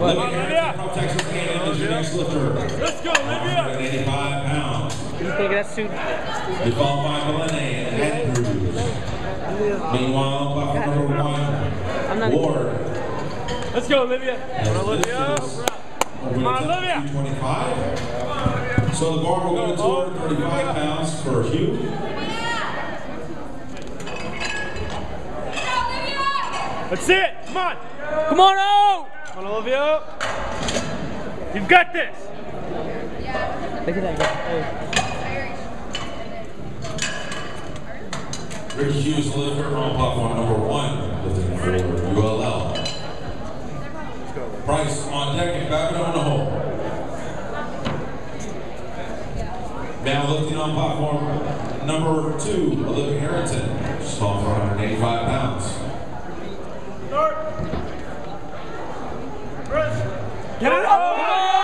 Olivia from Texas A&M is your next lifter. Let's go, Olivia. 185 pounds. You think that's too? You followed by Milene and Andrews. Meanwhile, platform number one, Ward. Let's go, Olivia. has Olivia. Come on, Olivia. 225. So the bar will go to 235 pounds for Hugh. Let's see it. Come on. Come on out. Come on, Olivia. You've got this. Look at that guy. Hey. Ricky Hughes, lifter on platform number one, lifting for ULL. Price on deck and Babbitt on the hole. Now lifting on platform number two, Olivia Harrington. She's calling for 185 pounds. Get it up.